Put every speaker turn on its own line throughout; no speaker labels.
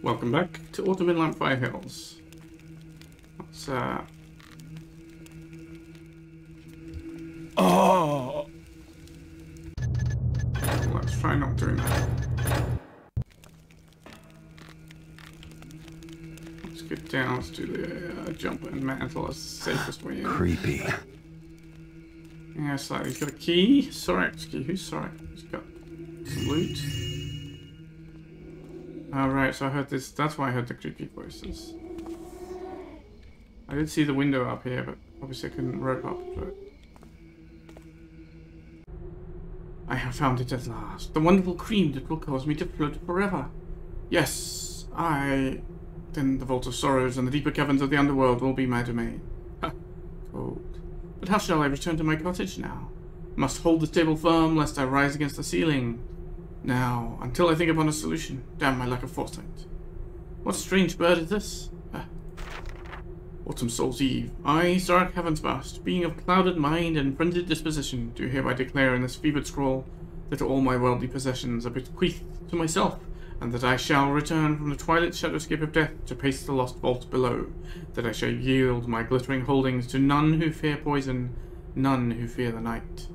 Welcome back to Autumn in Lampfire Hills. Let's, uh...
Oh!
Let's try not doing that. Let's get down, let's do the uh, jump and mantle as the safest way in.
Creepy.
Yeah, slightly. He's got a key. Key. Who's Sorax? He's got some loot. Alright, so I heard this. That's why I heard the creepy voices. I did see the window up here, but obviously I couldn't rope up to it. I have found it at last. The wonderful cream that will cause me to float forever. Yes, I... Then the Vault of Sorrows and the deeper caverns of the underworld will be my domain. Cold. But how shall I return to my cottage now? Must hold the table firm lest I rise against the ceiling. Now, until I think upon a solution. Damn my lack of foresight. What strange bird is this? Ah. Autumn Soul's Eve. I, Zarak Heavensbast, being of clouded mind and frenzied disposition, do hereby declare in this fevered scroll that all my worldly possessions are bequeathed to myself, and that I shall return from the twilight shadowscape of death to pace the lost vault below, that I shall yield my glittering holdings to none who fear poison, none who fear the night.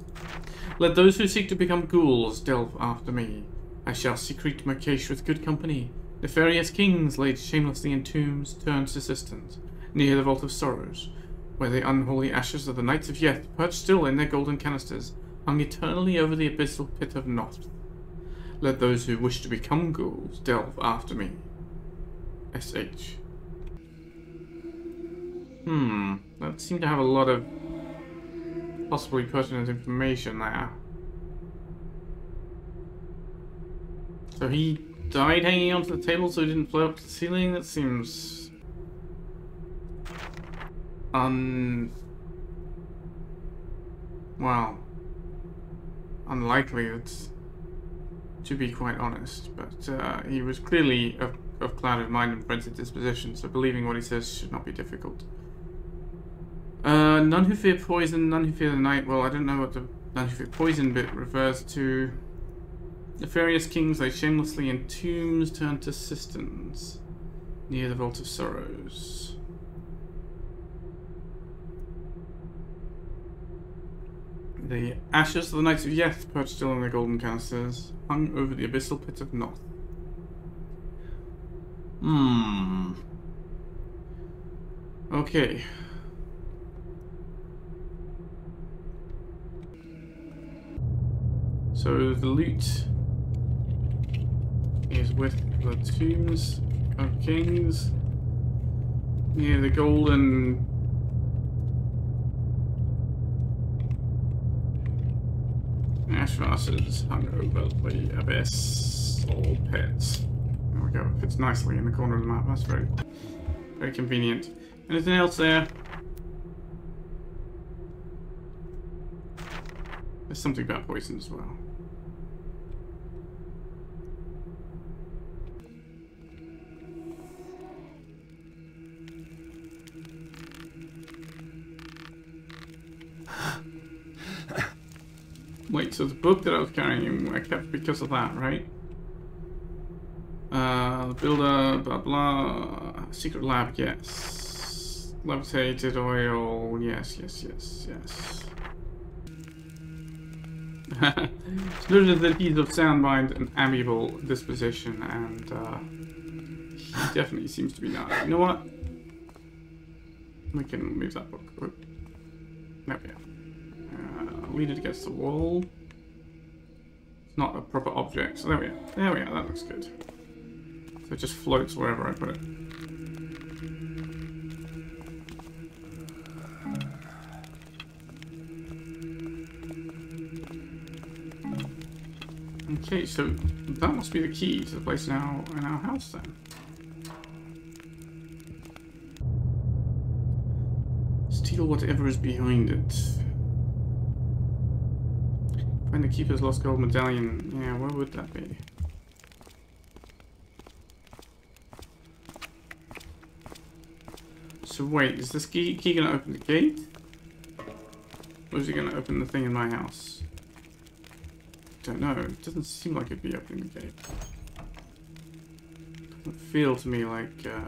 Let those who seek to become ghouls delve after me. I shall secrete my cache with good company. Nefarious kings laid shamelessly in tombs turned to cisterns, near the Vault of Sorrows, where the unholy ashes of the Knights of Yeth, perched still in their golden canisters, hung eternally over the abyssal pit of Noth. Let those who wish to become ghouls delve after me. S.H. Hmm, that seemed to have a lot of possibly pertinent information there. So he died hanging onto the table so he didn't float up to the ceiling? That seems... Un... Well... Unlikely, it's... To be quite honest, but uh, he was clearly of, of clouded mind and frenzied disposition, so believing what he says should not be difficult. Uh, none who fear poison, none who fear the night. Well, I don't know what the none who fear poison bit refers to. Nefarious kings lay shamelessly in tombs turned to cisterns near the Vault of Sorrows. The ashes of the Knights of Yeth, perched still in their golden canisters, hung over the abyssal pit of Noth. Hmm. Okay. So the loot is with the tombs of kings near the golden ash vases hung over the abyss or pits. There we go. Fits nicely in the corner of the map. That's very, very convenient. Anything else there? There's something about poison as well. Wait, so the book that I was carrying, I kept because of that, right? Uh, builder, blah blah. Secret lab, yes. Levitated oil, yes, yes, yes, yes. noted that he's of sound mind and amiable disposition, and uh, he definitely seems to be now. You know what? We can move that book. There we go. Lean it against the wall. It's not a proper object, so there we are. There we are, that looks good. So it just floats wherever I put it. Okay, so that must be the key to the place in our, in our house then. Steal whatever is behind it. Find the Keeper's Lost Gold Medallion. Yeah, where would that be? So wait, is this key, key gonna open the gate? Or is it gonna open the thing in my house? Don't know. It doesn't seem like it'd be opening the gate. It feel to me like uh,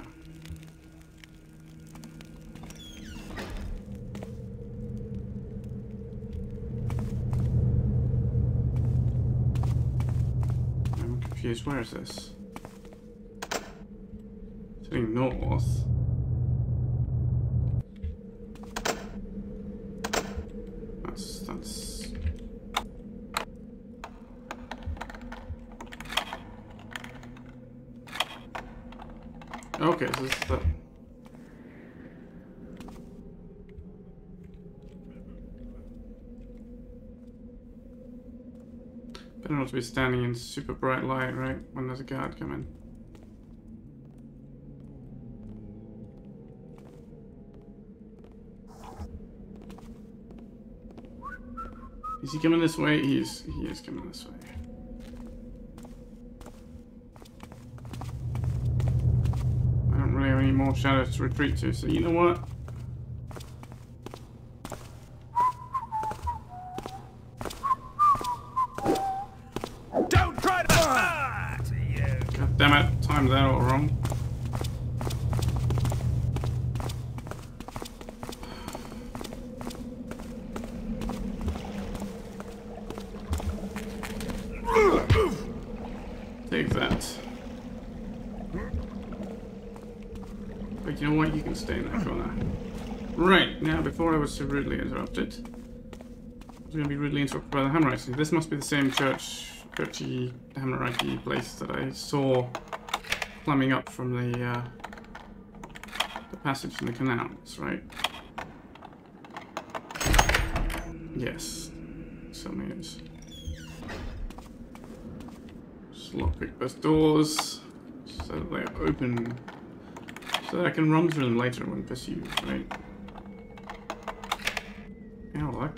I'm confused. Where is this? Sitting north. That's that's Okay, so this is the Better not to be standing in super bright light, right? When there's a guard coming. Is he coming this way? He is. He is coming this way. I don't really have any more shadows to retreat to, so you know what?
Don't try to ah, to you.
God damn it, timed that all wrong. Take that. But you know what? You can stay in that corner. Right, now before I was rudely interrupted, I was going to be rudely interrupted by the Hammerite. This must be the same church, churchy, Hammerite place that I saw climbing up from the, uh, the passage in the canals, right? Yes, certainly is. Just lockpick those doors so that they're open so that I can run through them later when pursued, right?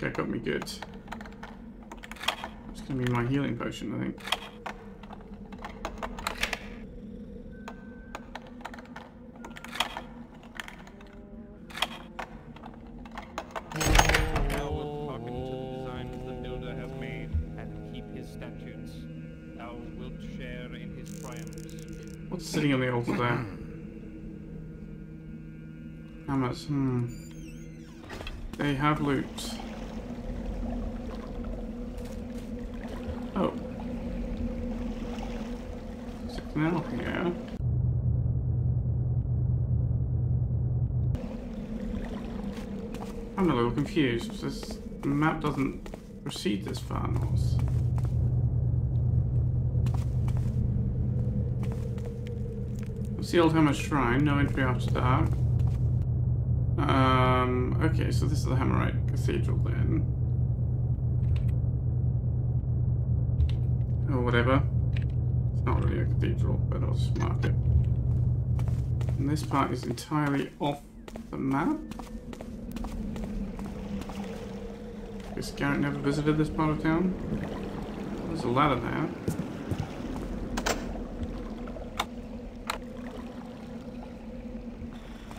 That got me good. That's gonna be my healing potion, I think.
Thou wilt hearken to the designs the builder hath made, and keep his statutes. Thou wilt share in his triumphs.
What's sitting on the altar there? Hammers, hmm. They have loot. Oh. Signal here. I'm a little confused. This map doesn't proceed this far north. Sealed Hammer Shrine, no entry after dark. Um, okay, so this is the Hammerite Cathedral then. Or whatever. It's not really a cathedral, but I'll just mark it. And this part is entirely off the map. Guess Garrett never visited this part of town. There's a ladder there.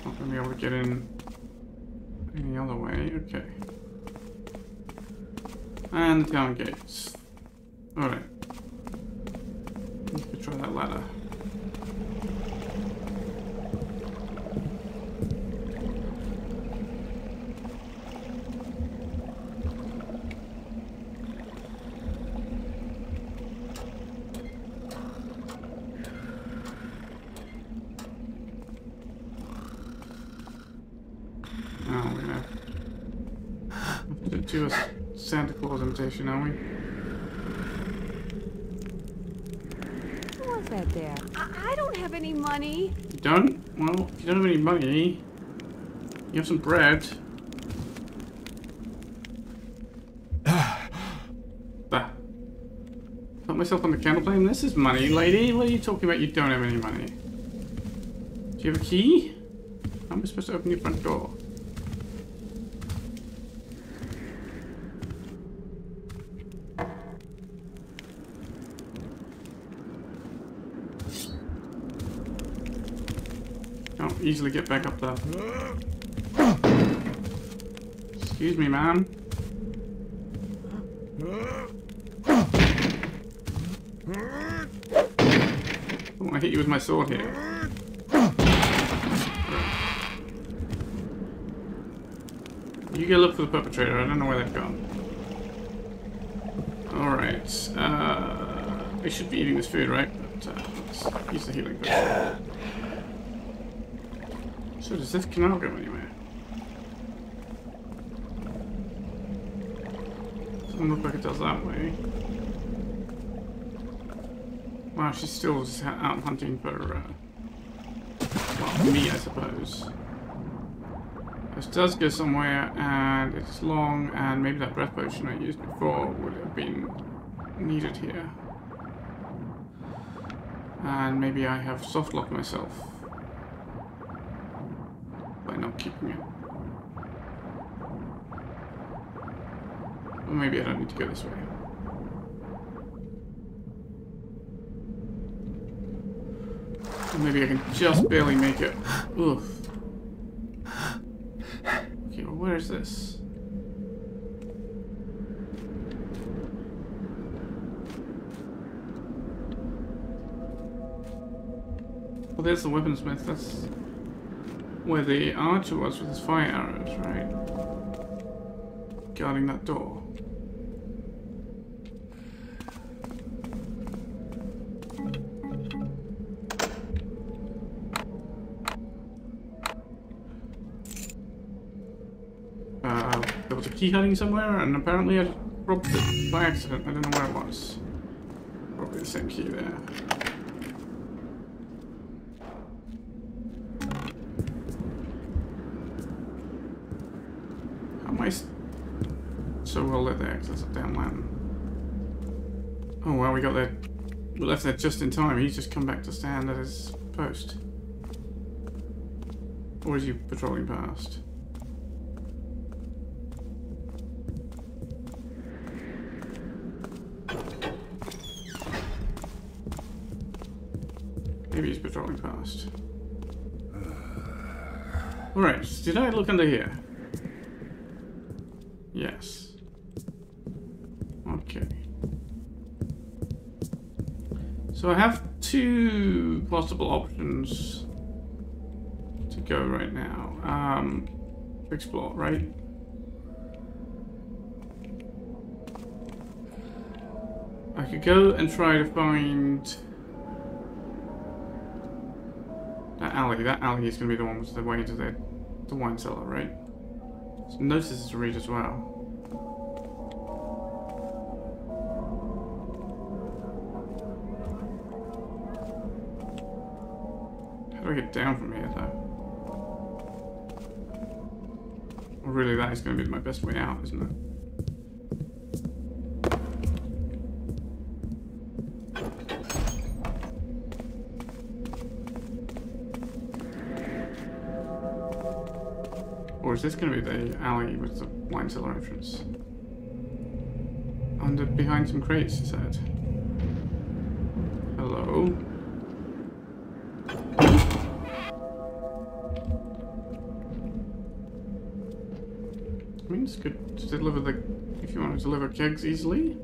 Not gonna be able to get in any other way. Okay. And the town gates. Alright. Let's try that ladder. Now we're gonna have to do a Santa Imitation, are we?
Who was that there? I, I don't have any money.
You don't? Well, if you don't have any money, you have some bread. Bah. Put myself on the candle flame. This is money, lady. What are you talking about? You don't have any money. Do you have a key? How am I supposed to open your front door? Can't easily get back up there. Excuse me, ma'am. Oh, to hit you with my sword here. You go look for the perpetrator. I don't know where they've gone. Alright. Uh, they should be eating this food, right? But, uh, let's use the healing. So does this canal go anywhere? Doesn't look like it does that way. Wow, she's still out hunting for, uh, well, me, I suppose. This does go somewhere, and it's long, and maybe that breath potion I used before would have been needed here. And maybe I have soft locked myself it. Or maybe I don't need to go this way. Maybe I can just barely make it. Oof. Okay, well, where is this? Well, there's the weaponsmith. That's where the archer was with his fire arrows, right? Guarding that door. Uh, there was a key hiding somewhere, and apparently I robbed it by accident. I don't know where it was. Probably the same key there. How am I s- so well lit there? 'Cause that's a damn lamp. Oh well, we got there. We left there just in time. He's just come back to stand at his post. Or is he patrolling past? Maybe he's patrolling past. Alright, did I look under here? Yes. Okay. So I have two possible options to go right now. Um, explore, right? I could go and try to find that alley. That alley is going to be the one with the way to the, the wine cellar, right? So notices to read as well. Do get down from here, though? Really, that is going to be my best way out, isn't it? Or is this going to be the alley with the wine cellar entrance? Under behind some crates, he said. Deliver the. If you want to deliver kegs easily,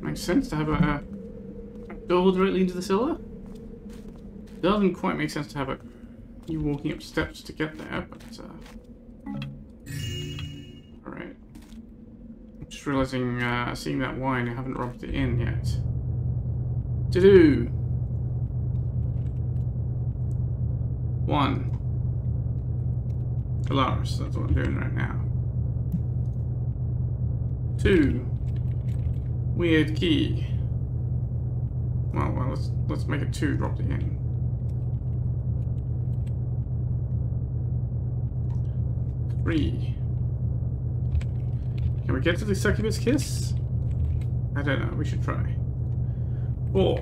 makes sense to have a, a door directly into the cellar. Doesn't quite make sense to have a you walking up steps to get there, but uh, alright. Just realizing, uh, seeing that wine, I haven't rubbed it in yet. To do one. Polaris, that's what I'm doing right now. Two. Weird key. Well, well, let's let's make it two. Drop the in. Three. Can we get to the succubus kiss? I don't know. We should try. Four.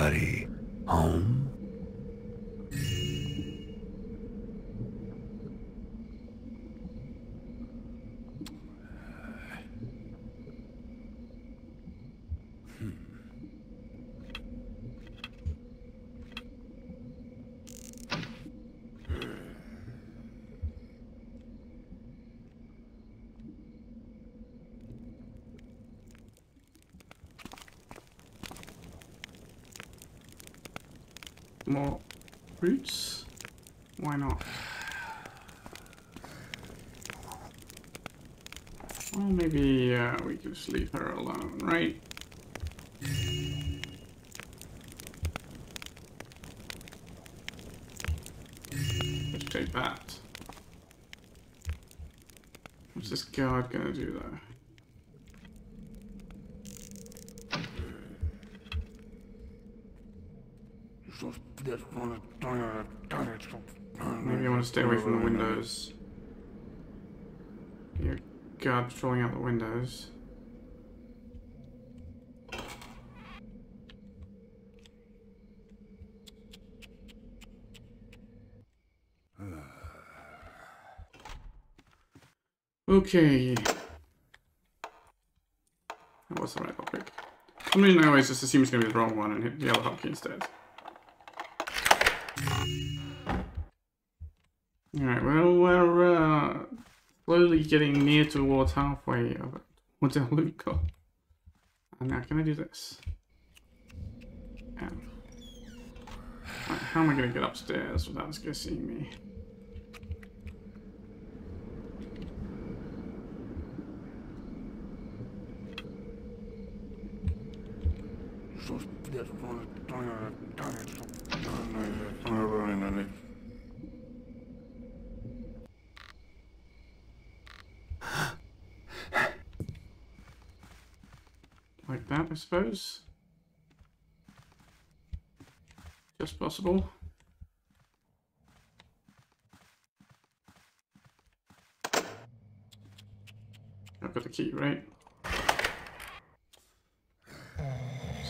Anybody home?
More roots. Why not? Well, maybe uh, we can just leave her alone, right? Let's take that. What's this guard gonna do though? Maybe I want to stay away from the windows. Your guard patrolling out the windows. Okay. That was the right topic. Some reason I always just assume it's going to be the wrong one and hit the other hotkey instead. Getting near towards halfway of it. What's a loot got? And now, can I do this? Um, right, how am I going to get upstairs without this guy seeing me? Like that, I suppose. Just possible. I've got the key, right?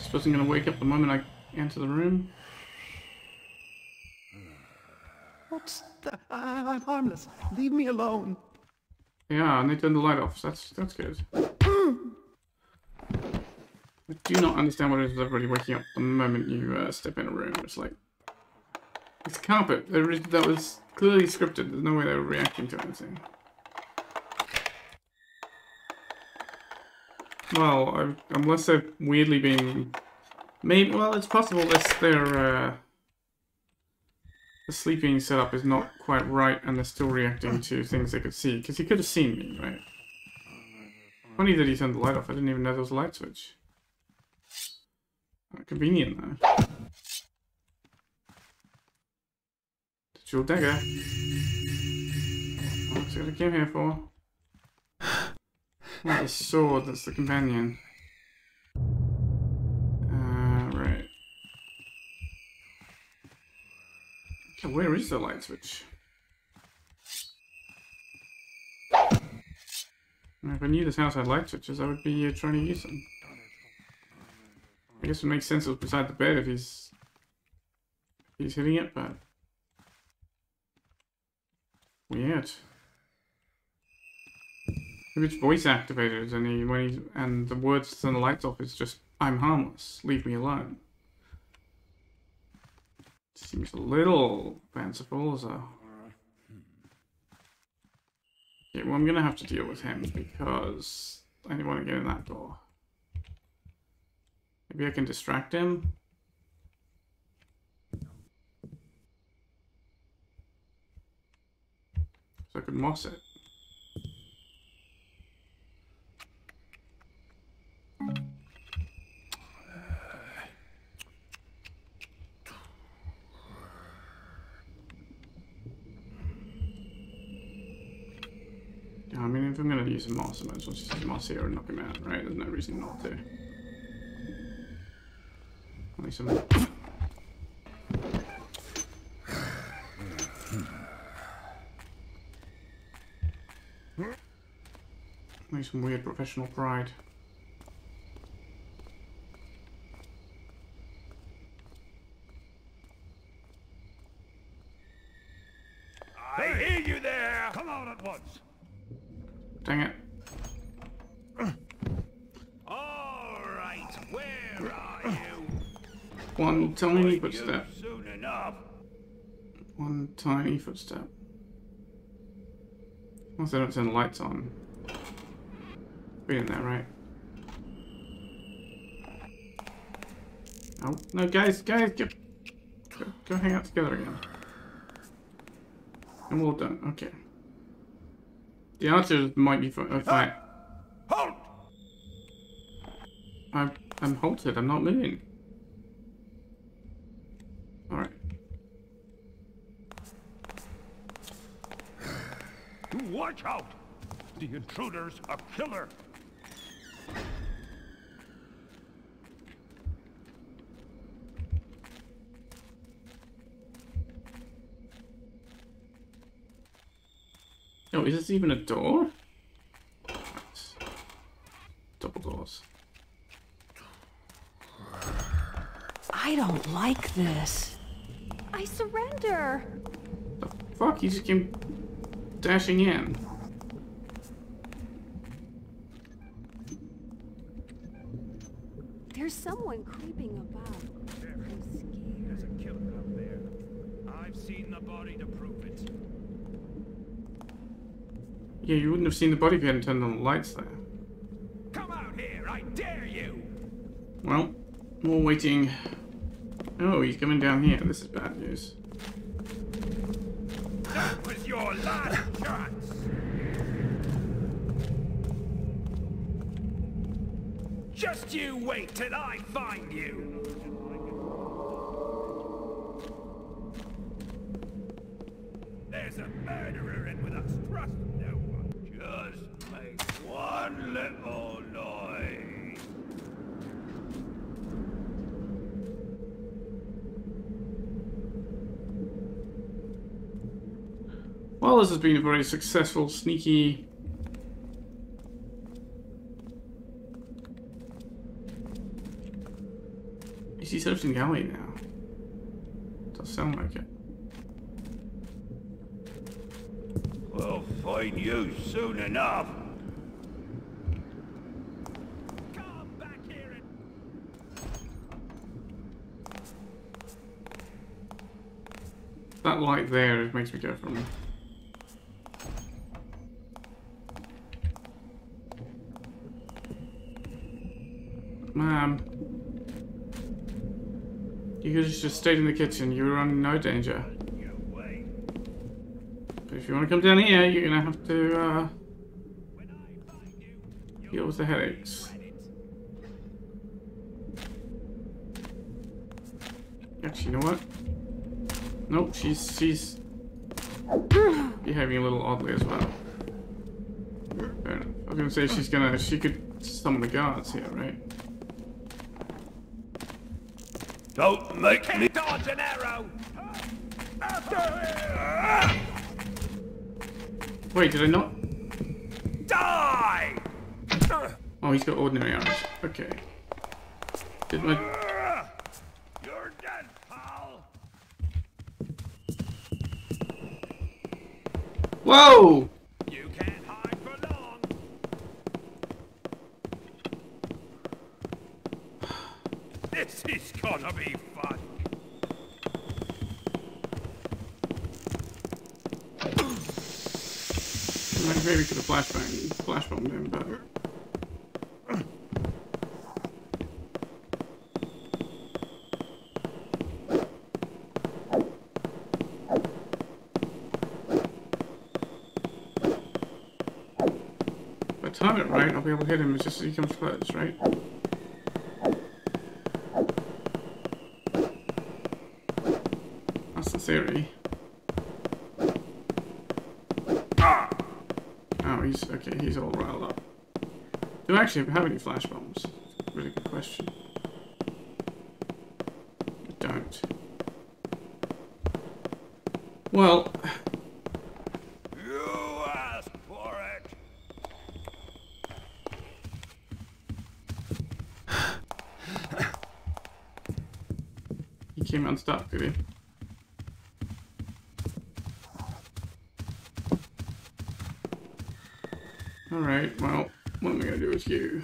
Suppose I'm gonna wake up the moment I enter the room.
What's that? I- I'm harmless. Leave me alone.
Yeah, and they turned the light off, so that's that's good. I do not understand what it is everybody waking up the moment you uh, step in a room. It's like it's carpet. There is, that was clearly scripted. There's no way they were reacting to anything. Well, I, unless they're weirdly being maybe. Well, it's possible this their uh, the sleeping setup is not quite right, and they're still reacting to things they could see. Because he could have seen me, right? Funny that he turned the light off. I didn't even know there was a light switch. Convenient though. Dual dagger. That's what I came here for. Not the sword, that's the companion. Uh, right. Okay, where is the light switch? If I knew this house had light switches, I would be uh, trying to use them. I guess it makes sense it was beside the bed if he's if he's hitting it, but weird. Maybe it's voice activated and he when he and the words turn the lights off is just I'm harmless, leave me alone. Seems a little fanciful as a Yeah, well I'm gonna have to deal with him because I didn't want to get in that door. Maybe I can distract him. So I could moss it. I mean, if I'm gonna use a moss, I might as well just use moss here and knock him out, right? There's no reason not to. Least I'm... At least some weird professional pride.
I hear you there! Come out at once!
Dang it. One tiny footstep. One tiny footstep. Once I don't turn the lights on. Be in there, right? Oh, no, guys, guys, get, go, go hang out together again. And we're all done. Okay. The archers might be fi- uh, fine.
Halt!
I'm, I'm halted. I'm not moving. Alright.
Watch out! The intruder's a killer.
Oh, is this even a door? Double doors.
I don't like this. I surrender.
The fuck? You just came dashing in.
There's someone creeping about. I'm scared.
There's a killer out there. I've seen the body to prove it.
Yeah, you wouldn't have seen the body if you hadn't turned on the lights there.
Come out here, I dare you!
Well, more waiting. Oh, he's coming down here. This is bad news.
Wait till I find you! There's a murderer in with us. Trust no one. Just make one little noise.
Well, this has been a very successful, sneaky. Searching alley now? Does sound like it.
We'll find you soon enough. Come back here and
That light there makes me go from. Ma'am. You could have just stayed in the kitchen. You were in no danger. But if you want to come down here, you're gonna have to uh, deal with the headaches. Actually, you know what? Nope, she's she's behaving a little oddly as well. I was gonna say she's gonna she could summon the guards here, right?
Don't make me dodge an arrow. After him!
Wait, did I not?
Die!
Oh, he's got ordinary arrows. Okay. Did my
You're dead, pal.
Whoa!
You can't hide for long. This is gonna be fun.
We could have flashbang flashbombed him, but If I time it right, I'll be able to hit him as just as he comes close, right? That's the theory. Oh, he's okay. He's all riled up. Do I actually have any flash bombs? Really good question. I don't. Well,
You asked for it.
he came unstuck, did he? Alright, well, what am I gonna do with you?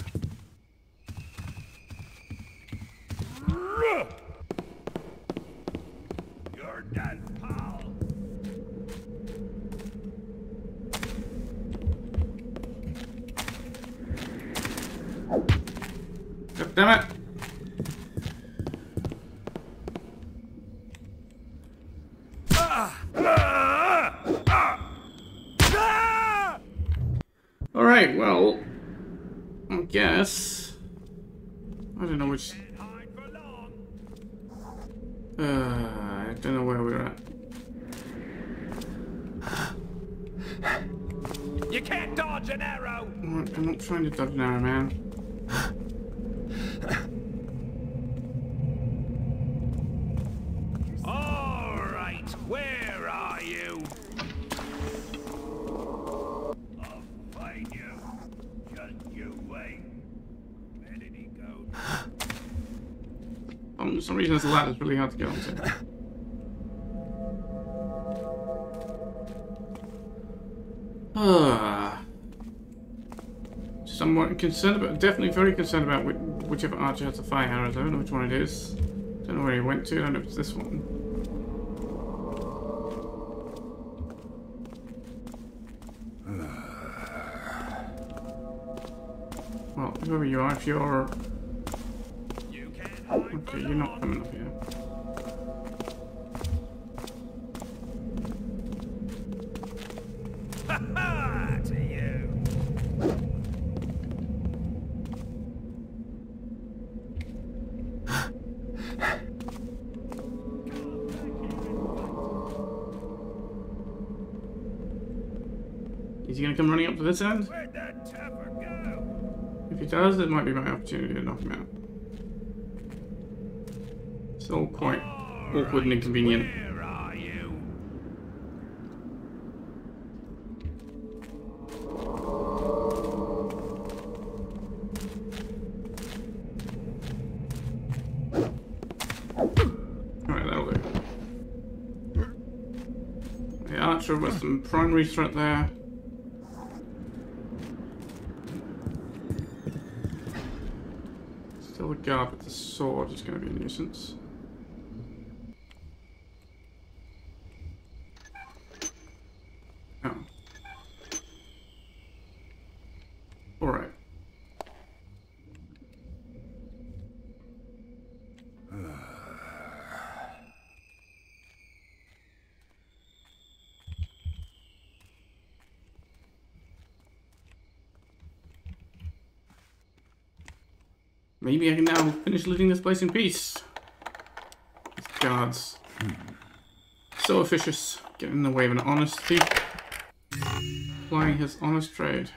Some reason, this ladder's really hard to get onto. Ah. Somewhat concerned about, definitely very concerned about which, whichever archer has the fire arrows. I don't know which one it is. Don't know where he went to. I don't know if it's this one. Well, whoever you are, if you're
You can't hide for
okay, you're not coming up here.
Ha to you.
Is he gonna come running up to this end?
Where'd that tapper go?
If he does, it might be my opportunity to knock him out. It's all quite awkward and inconvenient. Archer was some primary threat there. Still a guard, but the sword is going to be a nuisance. Oh. Alright. Maybe I can now finish looting this place in peace. These guards. So officious. Getting in the way of an honest thief. Plying his honest trade.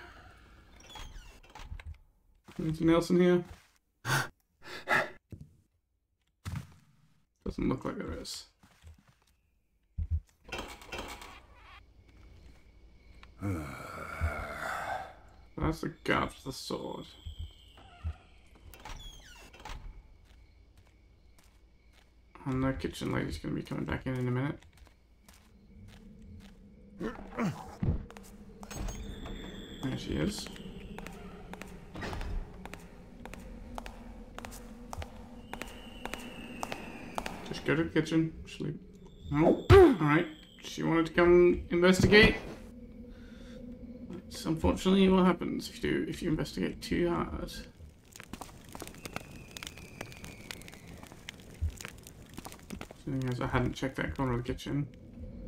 Anything else in here? Doesn't look like there is. That's the guard with the sword. And the kitchen lady's gonna be coming back in in a minute. There she is. Just go to the kitchen. Sleep. No. Alright. She wanted to come investigate. That's unfortunately what happens if you do if you investigate too hard. Seeing as I hadn't checked that corner of the kitchen.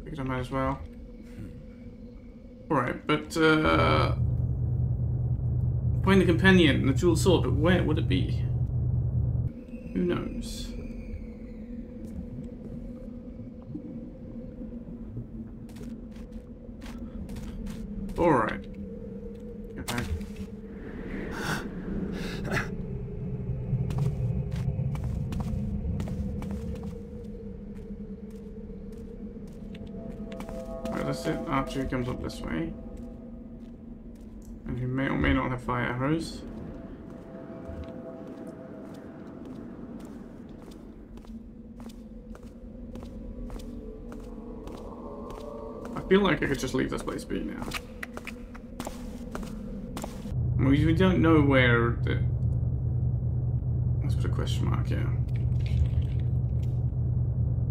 Figured I might as well. Alright, but uh find the companion, the jeweled sword, but where would it be? Who knows? Alright. Comes up this way. And he may or may not have fire arrows. I feel like I could just leave this place be now. We, we don't know where the... Let's put a question mark here.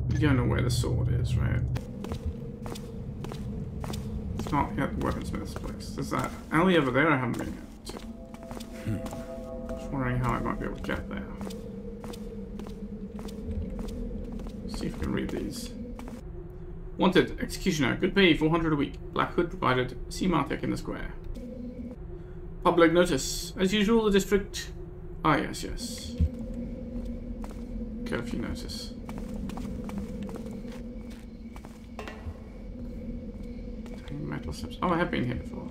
We don't know where the sword is, right? Not yet the weaponsmith's place. There's that alley over there I haven't been to. Just wondering how I might be able to get there. see if I can read these. Wanted, executioner, good pay, 400 a week. Black Hood provided, see Martek in the square. Public notice. As usual, the district... Ah, yes, yes. Curfew notice. Metal steps. Oh, I have been here before.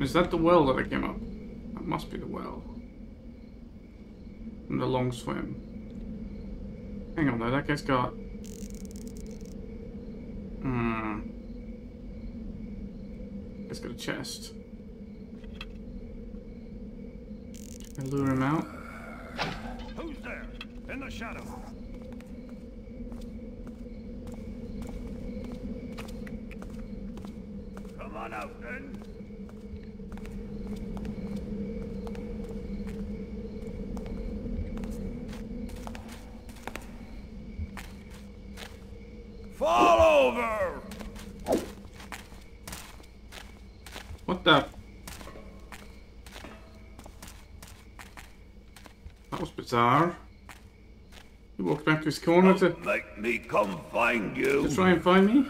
Is that the well that I came up? That must be the well. And the long swim. Hang on though, that guy's got... Hmm. It's got a chest. I lure him out.
Who's there? In the shadow. Come out then. Fall over!
What the? That was bizarre. He walked back to his corner to,
Don't make me come find you.
to try and find me.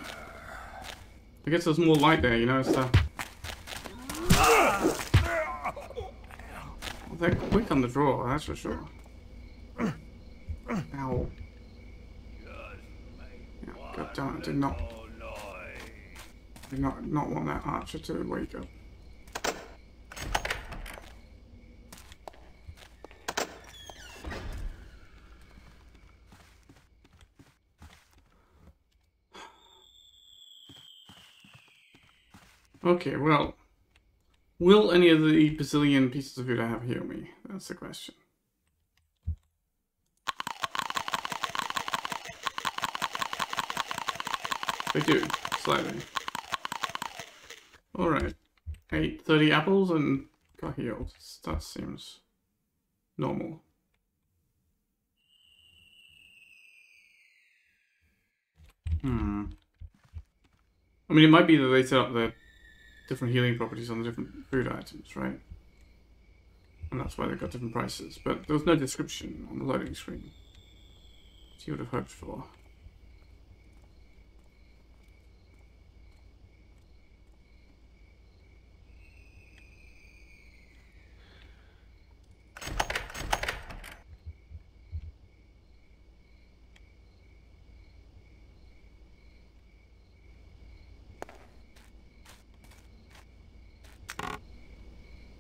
Guess there's more light there, you know, uh... Well, they're quick on the draw, that's for sure. Ow. Yeah, God damn it, did not, did not, not want that archer to wake up. Okay, well, will any of the bazillion pieces of food I have heal me? That's the question. They do, slightly. Alright. Ate 30 apples and got healed. That seems normal. Hmm. I mean, it might be that they set up the different healing properties on the different food items, right? And that's why they've got different prices. But there was no description on the loading screen. Which you would have hoped for.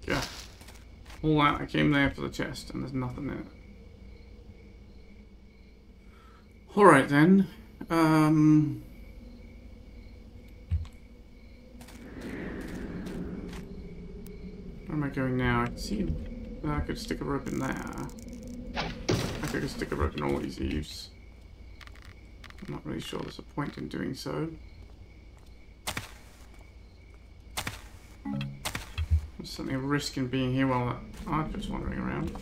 Yeah. All that, I came there for the chest, and there's nothing in it. Alright then. Um... Where am I going now? I can see I could stick a rope in there. I could stick a rope in all these eaves. I'm not really sure there's a point in doing so. There's certainly a risk in being here while I'm just wandering around.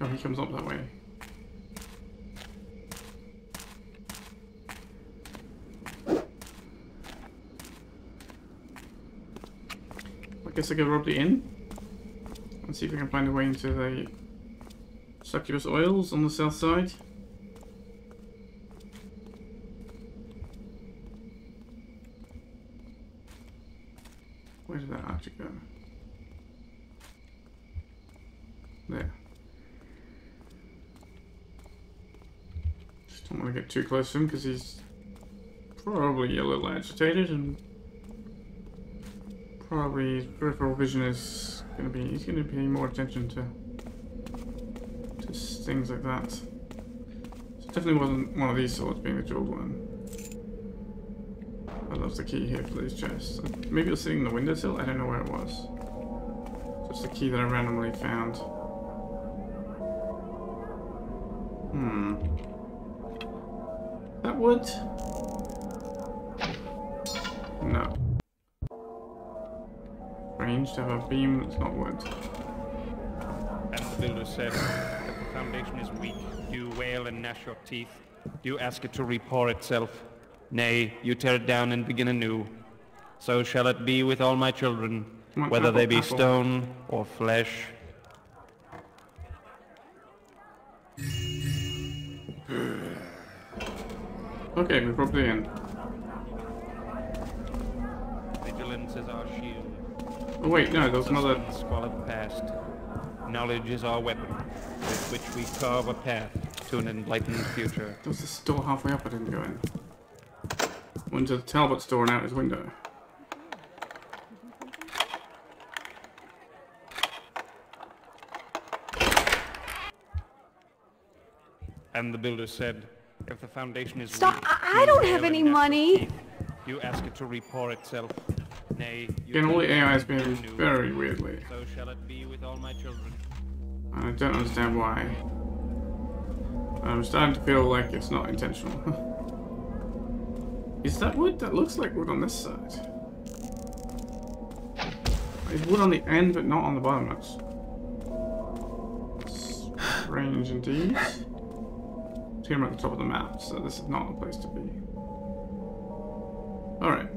Oh, he comes up that way. I guess I go rob the inn. And see if we can find a way into the succubus oils on the south side. Where did that archer go? There. Just don't want to get too close to him because he's probably a little agitated and probably peripheral vision is gonna be he's gonna pay more attention to to things like that. So it definitely wasn't one of these swords being the jeweled one. I love the key here for these chests. Uh, Maybe it was sitting in the windowsill, I don't know where it was. Just a key that I randomly found. Hmm. That wood? No. Strange to have a beam that's not wood.
And the builder said that the foundation is weak. Do you wail and gnash your teeth? Do you ask it to repair itself? Nay, you tear it down and begin anew. So shall it be with all my children.
On,
whether
apple,
they be
apple.
stone or flesh.
Okay, we've robbed the inn.
Vigilance is our shield.
Oh wait, no, there was another...
squalid past. Knowledge is our weapon, with which we carve a path to an enlightened future.
There was a store halfway up I didn't go in. Went to the Talbot store and out his window.
And the builder said, if the foundation is
Stop-
weak,
I- I don't have any money.
You ask it to repair itself. Nay, you
all the AI is
build
behaving
anew.
very weirdly.
So shall it be with all my children.
I don't understand why. I'm starting to feel like it's not intentional. is that wood? That looks like wood on this side. Is wood on the end but not on the bottom? That's strange indeed. It's here at the top of the map, so this is not the place to be. Alright.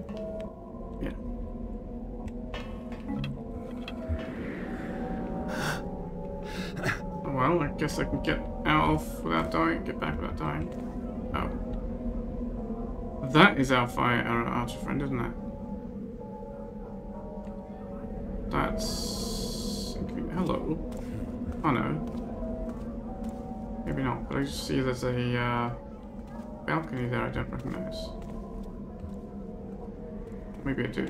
Well, I guess I can get out of without dying, get back without dying. Oh. That is our fire archer friend, isn't it? That's... Hello. Oh no. Maybe not, but I just see there's a uh, balcony there I don't recognize. Maybe I do.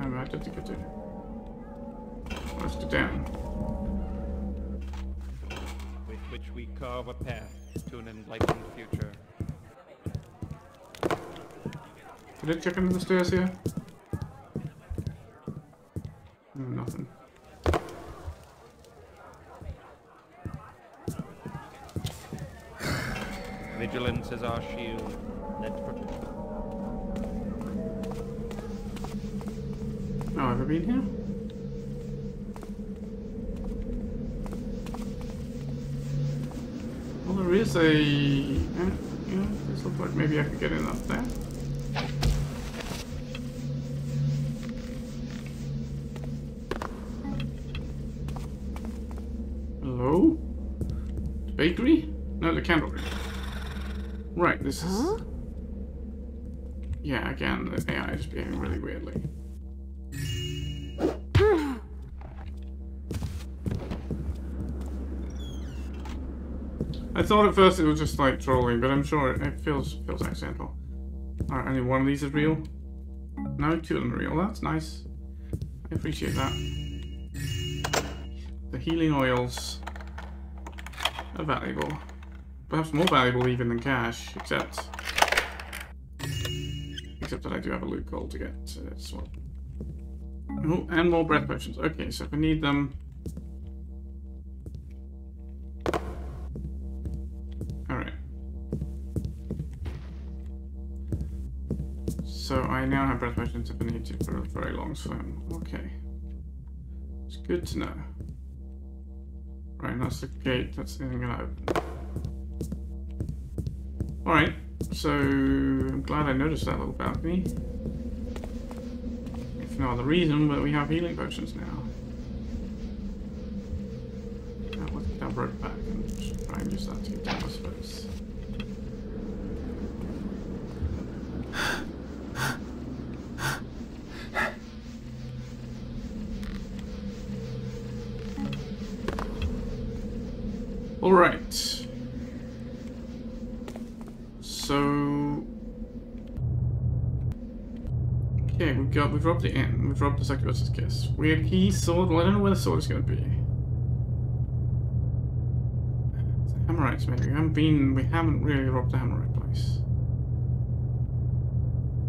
I don't think I do. Let's go down.
With which we carve a path to an enlightened future.
Did it check under the stairs here? No, nothing.
Vigilance is our shield. Let's protect.
Oh, have I been here? Well, there is a... Yeah, this looks like maybe I could get in up there. Hello? Bakery? No, the candlery. Right, this is...
Huh?
Yeah, again, the AI is behaving really weirdly. Thought at first it was just like trolling, but I'm sure it feels feels accidental. Alright, only one of these is real. No, two of them are real. That's nice. I appreciate that. The healing oils are valuable. Perhaps more valuable even than cash, except except that I do have a loot goal to get uh, swap. Oh, and more breath potions. Okay, so if I need them. I now have breath potions if I need to for a very long swim. Okay. It's good to know. Right, that's the gate that's isn't gonna open. Alright, so I'm glad I noticed that little balcony. If no other reason, but we have healing potions now. Now let's our rope back and try and use that to get down, I suppose. Okay, we've got we've robbed the inn, we've robbed the succubus's kiss. We had key sword, well I don't know where the sword is gonna be. Hammerites maybe. We haven't been we haven't really robbed the Hammerite place.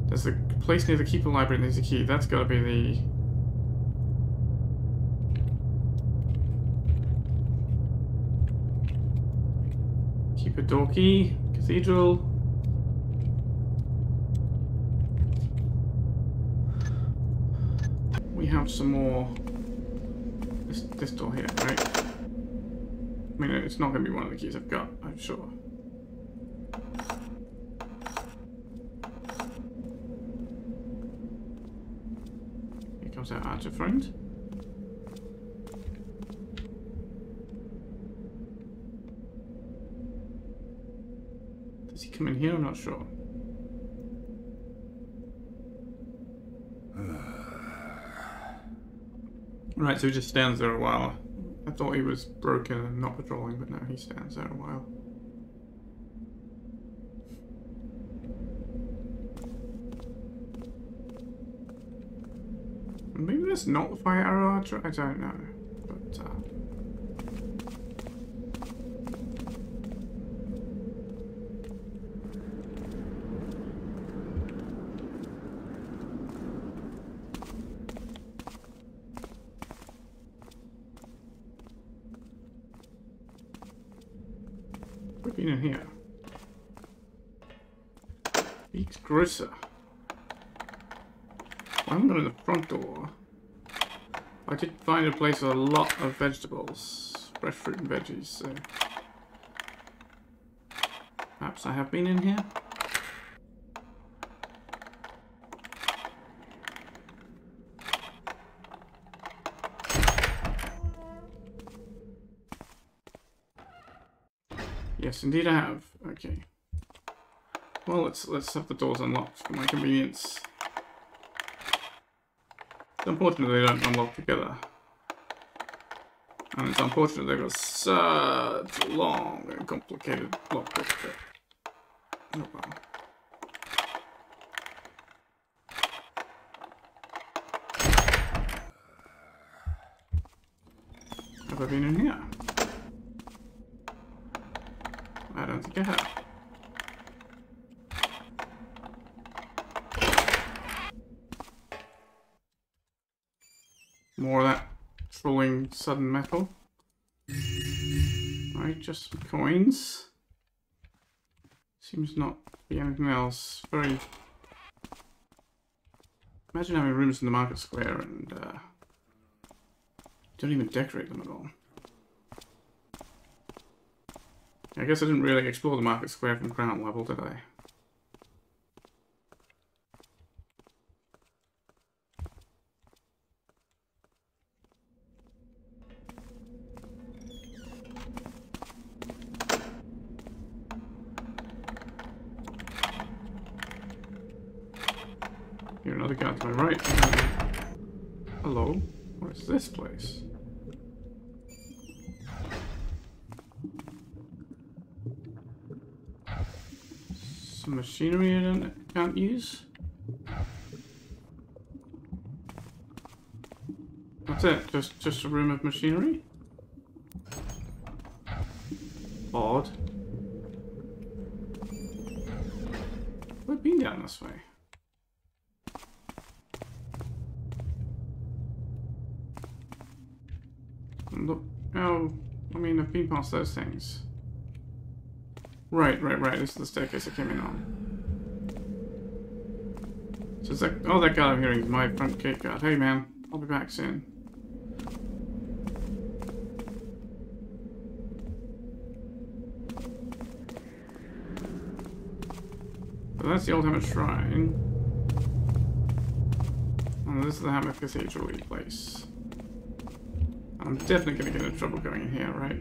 There's the place near the Keeper Library needs a key. That's gotta be the Keeper Door Key, Cathedral. Some more. This, this door here, right? I mean, it's not going to be one of the keys I've got, I'm sure. Okay, comes our archer friend. Does he come in here? I'm not sure. Right, so he just stands there a while. I thought he was broken and not patrolling, but now he stands there a while. Maybe that's not the fire arrow? I don't know. But, uh... We've been in here. Beaks Grissa. I haven't gone to the front door. I did find a place with a lot of vegetables. Fresh fruit and veggies, so... Perhaps I have been in here? Yes, indeed I have. Okay. Well, let's let's have the doors unlocked for my convenience. It's unfortunate they don't unlock together. And it's unfortunate they've got such a long and complicated lockpick. But oh well. Have I been in here? I don't think I have. More of that trolling sudden metal. Right, just some coins. Seems not to be anything else. Very... Imagine having rooms in the market square and uh, don't even decorate them at all. I guess I didn't really explore the market square from ground level, did I? Here, another guy to my right. Hello? What is this place? Some machinery I don't, can't use? That's it? Just, a room of machinery? Odd. We've been down this way. Look, oh, I mean, I've been past those things. Right, right, right. This is the staircase I came in on. So it's like, oh, that guy I'm hearing is my front gate guard. Hey, man, I'll be back soon. That's the old Hammer Shrine. And this is the Hammer Cathedral place. I'm definitely gonna get into trouble going in here, right?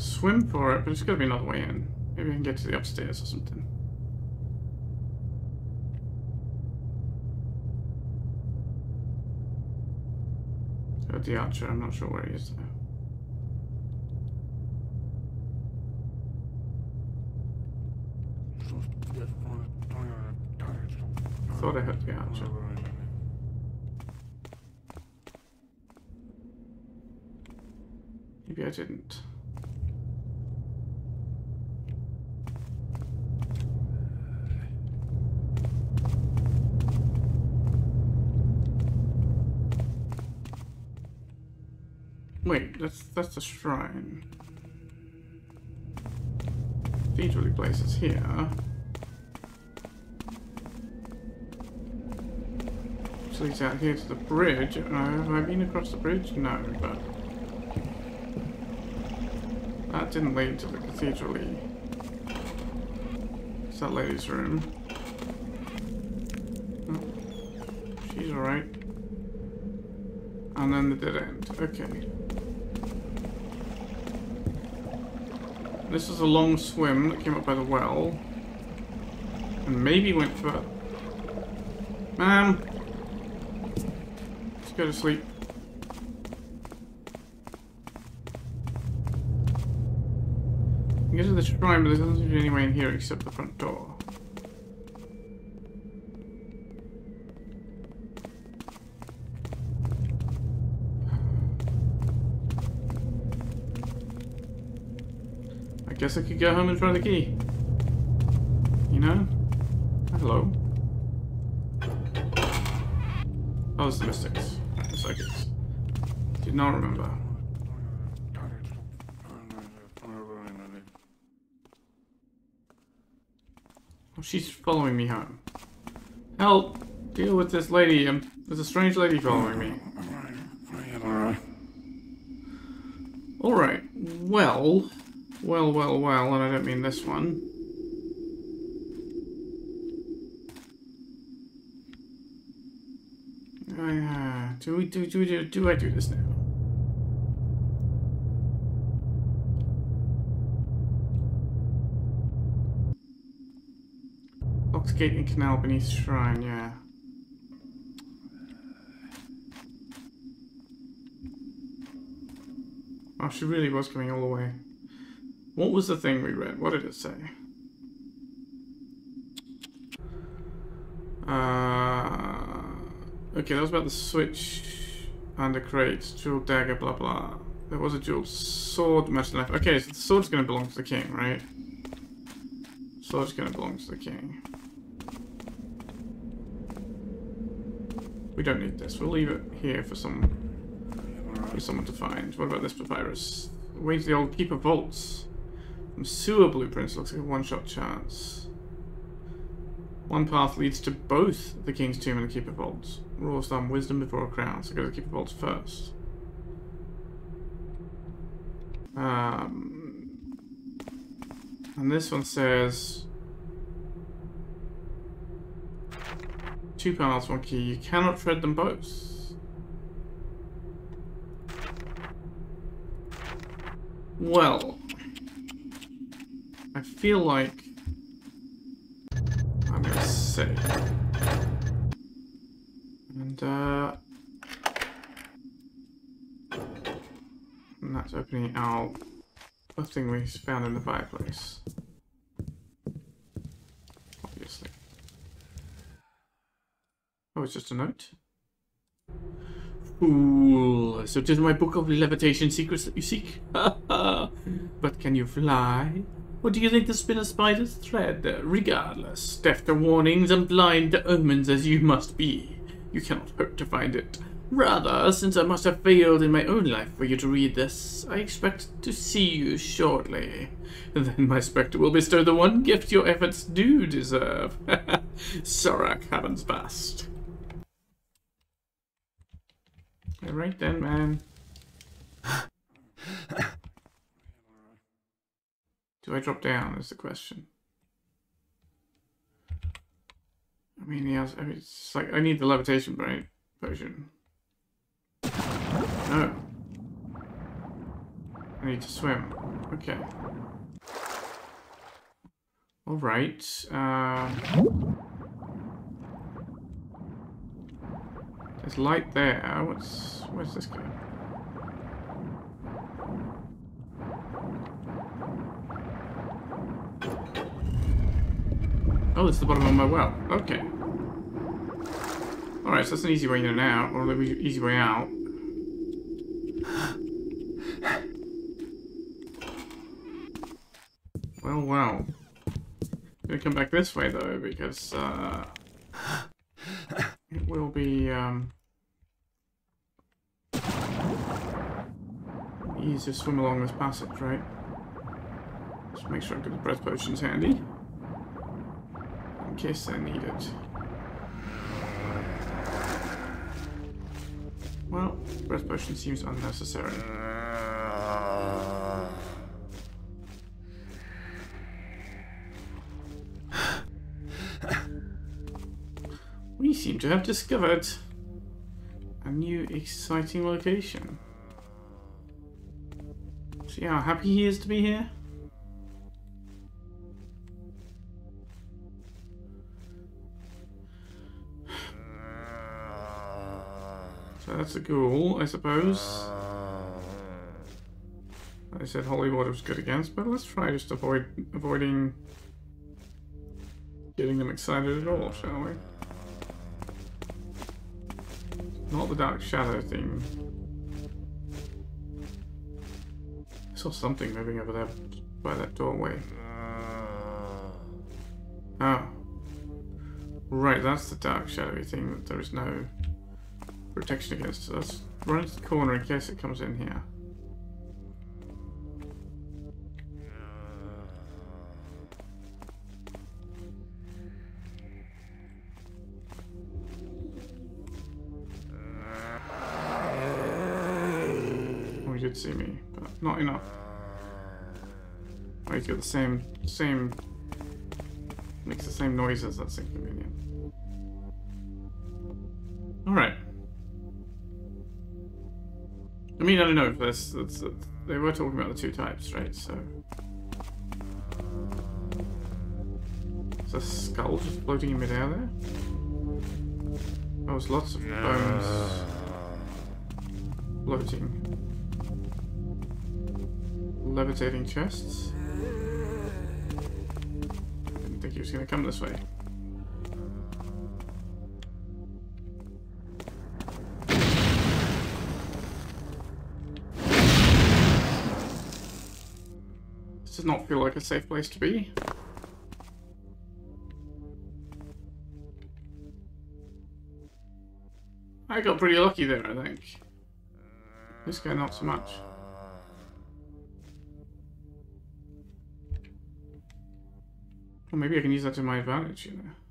Swim for it, but there's gotta be another way in. Maybe I can get to the upstairs or something. So the archer, I'm not sure where he is though. thought I heard the archer. Maybe I didn't. Wait, that's that's the shrine. Cathedral place is here. Which leads out here to the bridge. Uh, have I been across the bridge? No, but... That didn't lead to the cathedral. It's that lady's room. Oh, she's alright. And then the dead end. Okay. This is a long swim that came up by the well. And maybe went for... Ma'am! Let's go to sleep. I to the shrine, but there doesn't seem to be any way in here except the front door. I guess I could go home and try the key. You know? Hello. Oh, it's the Mystics. The Psychics. Did not remember. Oh, she's following me home. Help! Deal with this lady. Um, there's a strange lady following me. Alright. Well. Well, well, well, and I don't mean this one. Uh, do we do do do do I do this now? Oxgate and Canal beneath Shrine, yeah. Oh, she really was coming all the way. What was the thing we read? What did it say? Uh, okay, that was about the switch and the crate, jewel dagger, blah blah. There was a jewel sword, metal knife. Okay, so the sword's to belong to the king, right? Sword's to belong to the king. We don't need this. We'll leave it here for some for someone to find. What about this papyrus? Where's the old keeper vaults. Sewer blueprints looks like a one-shot chance. One path leads to both the King's Tomb and the Keeper Vaults. Rules on wisdom before a crown, so go to the Keeper Vaults first. Um, and this one says... Two paths, one key. You cannot tread them both. Well... I feel like I'm gonna say. And uh and that's opening out the thing we found in the fireplace. Obviously. Oh, it's just a note. So it is my book of levitation secrets that you seek? but can you fly? Or do you think the spin a spider's thread? Regardless, deaf to warnings and blind to omens as you must be, you cannot hope to find it. Rather, since I must have failed in my own life for you to read this, I expect to see you shortly. Then my spectre will bestow the one gift your efforts do deserve. Sorak Heaven's Bast. Alright then, man. Do I drop down is the question. I mean, yes, I mean, it's like, I need the levitation brain potion. No. I need to swim. Okay. Alright, uh... There's light there. What's... Where's this going? Oh, it's the bottom of my well. Okay. Alright, so that's an easy way in and out, or an easy way out. Well, well. I'm gonna come back this way, though, because, uh... It will be, um... Easy to swim along this passage, right? Just make sure I've got the breath potions handy in case I need it. Well, breath potion seems unnecessary. we seem to have discovered a new exciting location. See how happy he is to be here? That's a goal, I suppose. Uh, I said holy water was good against, but let's try just avoid avoiding getting them excited at all, shall we? Not the dark shadow thing. I saw something moving over there by that doorway. Oh. Right, that's the dark shadowy thing that there is no protection against. Let's run into the corner in case it comes in here. Oh, he did see me, but not enough. Oh, he's got the same, same, makes the same noises, that's inconvenient. Mean, I don't know if this, that's, they were talking about the two types, right? So. Is a skull just floating in midair there? Oh, there's lots of bones floating. Levitating chests. Didn't think he was gonna come this way. Does not feel like a safe place to be. I got pretty lucky there, I think. This guy not so much. Well, maybe I can use that to my advantage, you know.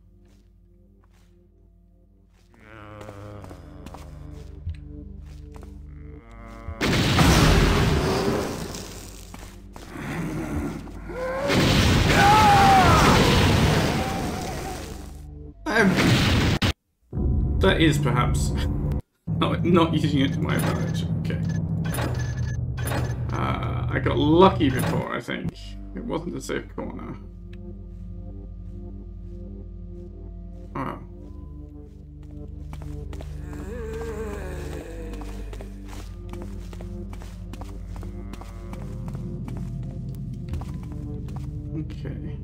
That is perhaps not, not using it to my advantage. Okay. Uh, I got lucky before, I think. It wasn't a safe corner. Oh. Okay.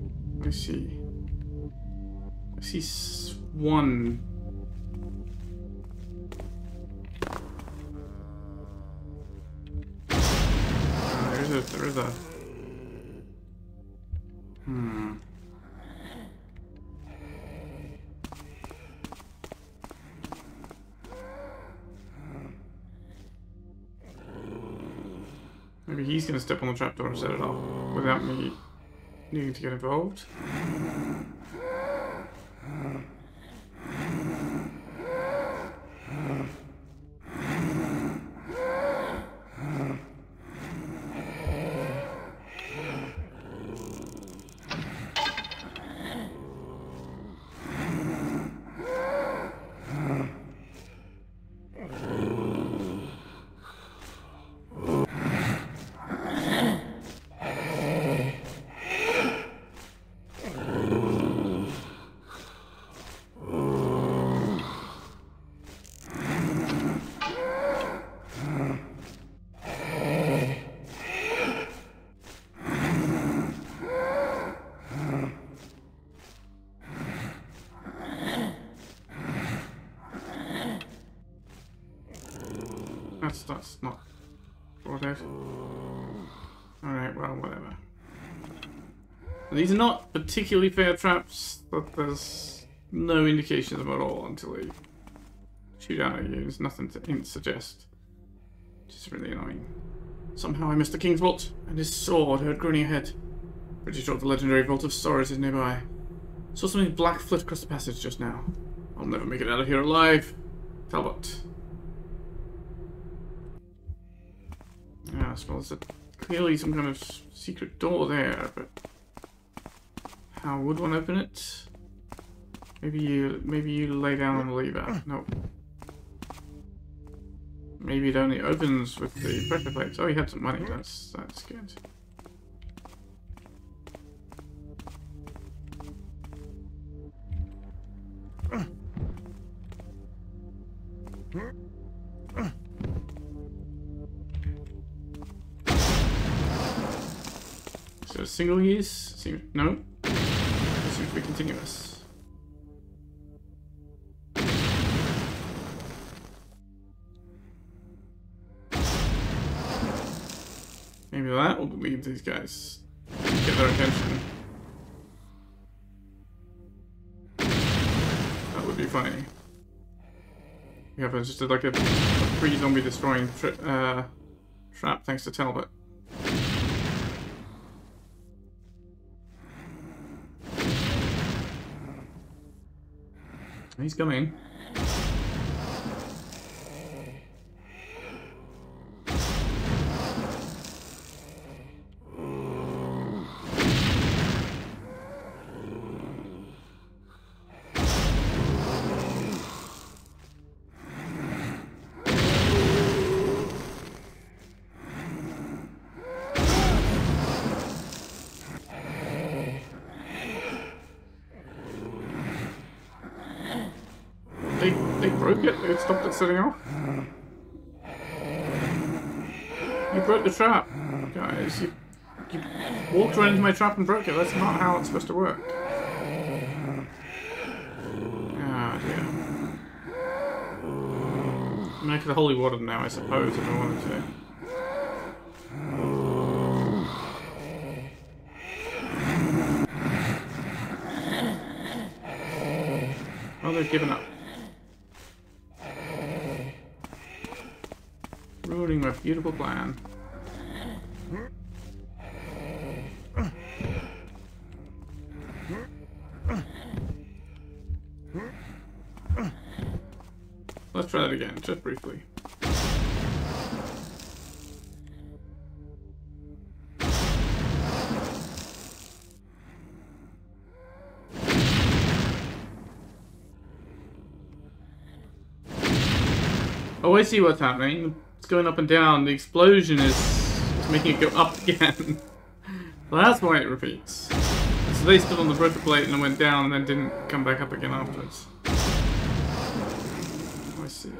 I see. I see one. Hmm. Maybe he's gonna step on the trapdoor and set it off without me needing to get involved. That's not what it is. Alright, well, whatever. These are not particularly fair traps, but there's no indications of at all until they shoot out at you. There's nothing to suggest. Which is really annoying. Somehow I missed the King's Vault, and his sword heard groaning ahead. Pretty sure the legendary Vault of Sorrows is nearby. Saw something black flit across the passage just now. I'll never make it out of here alive. Talbot. First. Well, there's a, clearly some kind of secret door there, but how would one open it? Maybe you, maybe you lay down on the lever. No. Maybe it only opens with the pressure plates. Oh, he had some money. That's that's good. So single use? Seems no. Seems to be continuous. Maybe that will lead these guys get their attention. That would be funny. We have a, just a, like a, pre-zombie destroying uh, trap thanks to Talbot. He's coming. Broke it. Stopped it setting off. You broke the trap, guys. You you walked right into my trap and broke it. That's not how it's supposed to work. Ah dear. I could holy water now, I suppose, if I wanted to. Oh, they've given up. Beautiful plan. Let's try that again, just briefly. Oh, I see what's happening. Going up and down. The explosion is, making it go up again. well, that's why it repeats. So they stood on the pressure plate and went down and then didn't come back up again afterwards. Oh, I see.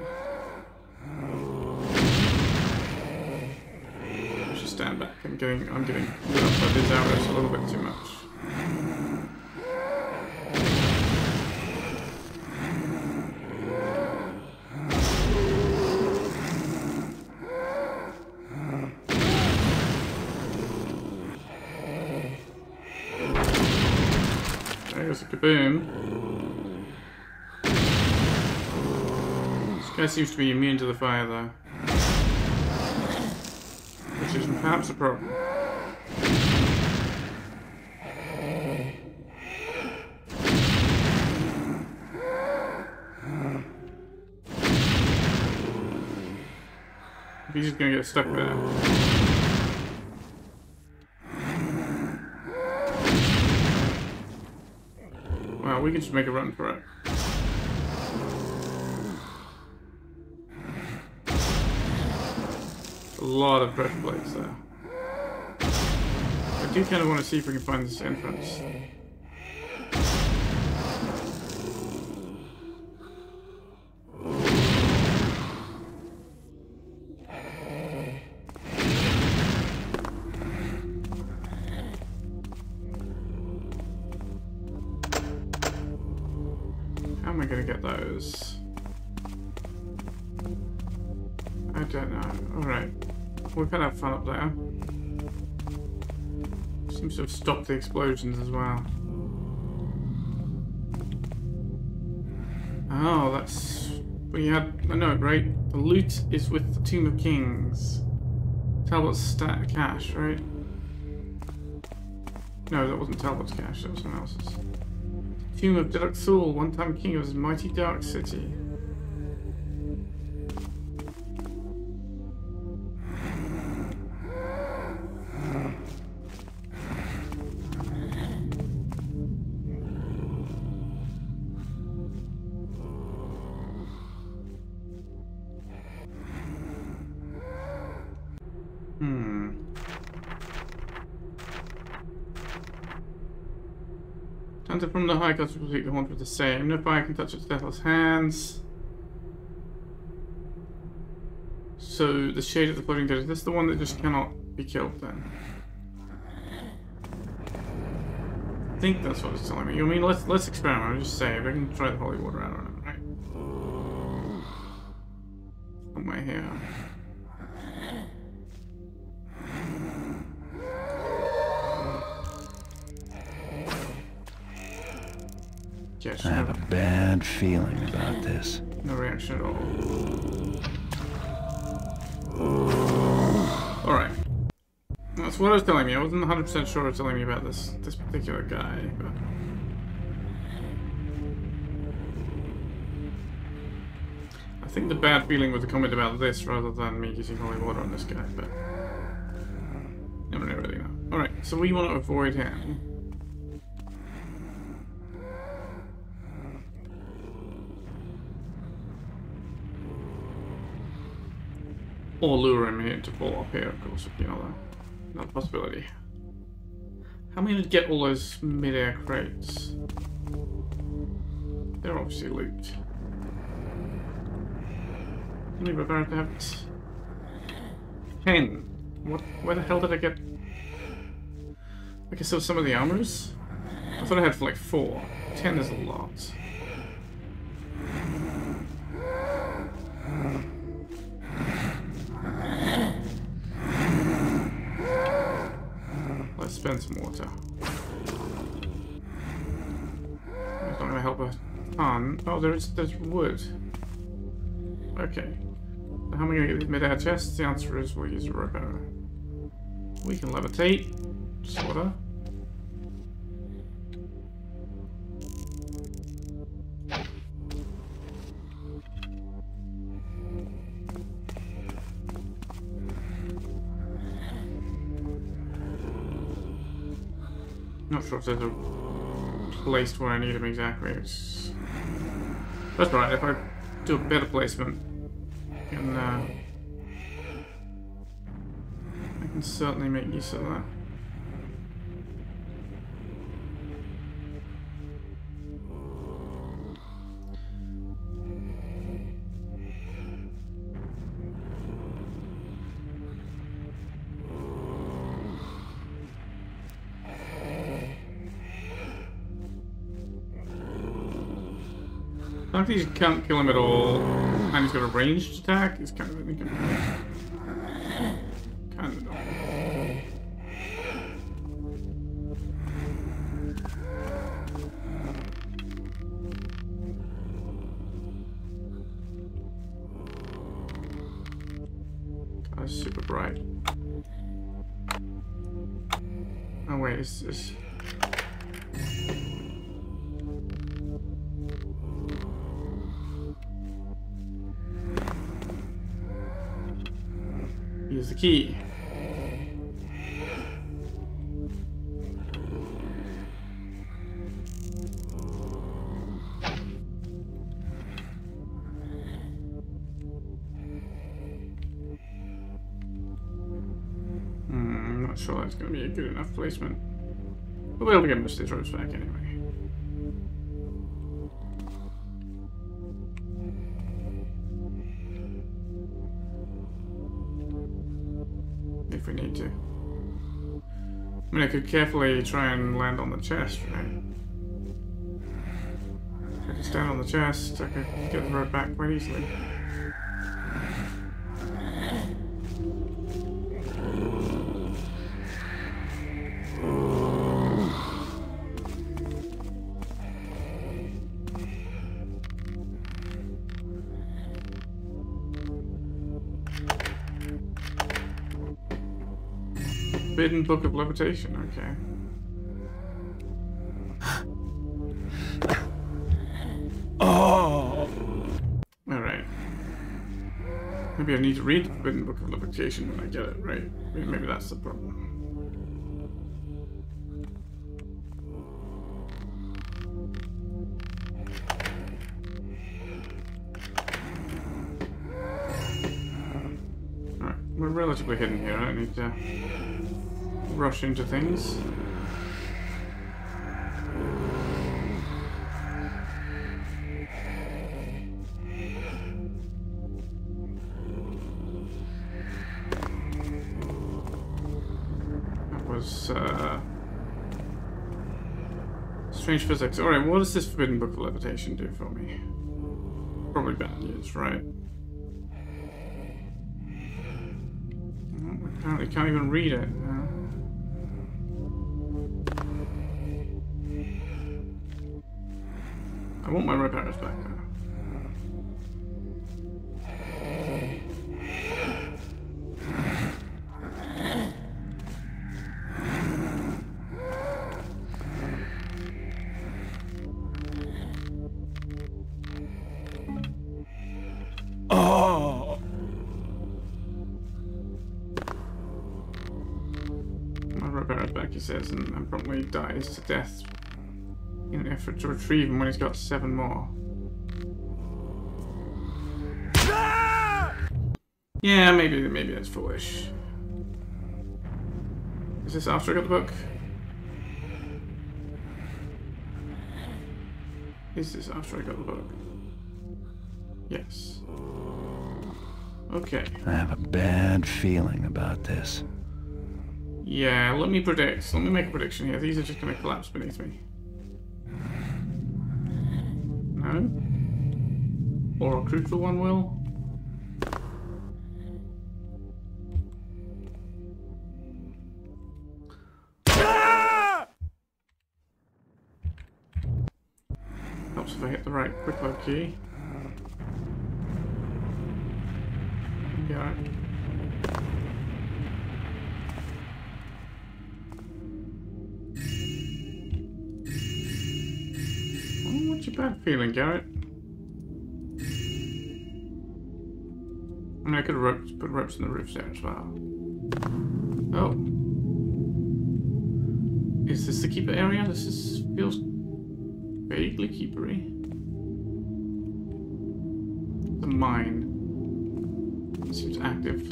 I stand back. I'm getting, I'm getting lit up by these arrows a little bit too much. Kaboom. This guy seems to be immune to the fire, though. Which is perhaps a problem. He's just gonna get stuck there. We can just make a run for it. A lot of pressure plates there. I do kind of want to see if we can find this entrance. Have stopped the explosions as well. Oh, that's... We had a note, right? The loot is with the Tomb of Kings. Talbot's stat cash, right? No, that wasn't Talbot's cash, that was someone else's. Tomb of Dedok Thul, one time king of his mighty dark city. High gods to complete the haunt with the same. No fire can touch it its deathless hands. So the shade of the floating dead, is this the one that just cannot be killed then? I think that's what it's telling me. I mean, let's let's experiment. I'll just say, we can try the holy water out on it, right? Somewhere here.
Feeling about this.
no reaction at all. Alright. That's what I was telling me. I wasn't 100% sure it was telling me about this this particular guy, but... I think the bad feeling was a comment about this rather than me using holy water on this guy, but... Uh, I don't really know. Alright, so we want to avoid him. Or lure him here to fall up here, of course, you know, a possibility. How am I gonna get all those mid-air crates? They're obviously loot. How many barbarians have Ten. What? Where the hell did I get? Okay, so some of the armors? I thought I had like four. Ten is a lot. Water. That's not gonna help a ah, ton. Oh, there's there's wood. Okay. So how am I gonna get these mid-air chest? The answer is we'll use a rope. We can levitate, sorta. If there's a place where I need them exactly. It's... That's right, if I do a better placement, I can, uh, I can certainly make use of that. Can't kill him at all, and he's got a ranged attack. Kind of not sure that's going to be a good enough placement. But we'll be able to get most of back anyway. if we need to. I mean, I could carefully try and land on the chest, right? If I could stand on the chest, I could get the rope back quite easily. Forbidden Book of Levitation, okay.
Oh!
Alright. Maybe I need to read the Forbidden Book of Levitation when I get it, right? Maybe that's the problem. Alright. we're relatively hidden here. I don't need to rush into things. That was uh, strange physics. All right, what does this forbidden book of levitation do for me? Probably bad news, right? Apparently can't even read it. Want my repairs back now.
Oh!
My repairs back, he says, and, and promptly dies to death effort to retrieve him when he's got seven more. Yeah, maybe maybe that's foolish. Is this after I got the book? Is this after I got the book? Yes. Okay.
I have a bad feeling about this.
Yeah, let me predict. Let me make a prediction here. These are just going to collapse beneath me. Or a crucial one will? Helps if I hit the right quick load key. Yeah. Oh, what's your bad feeling, Garrett? I could ropes, put ropes in the roofs there as well. Oh. Is this the keeper area? This is, feels vaguely keepery. The mine. Seems active.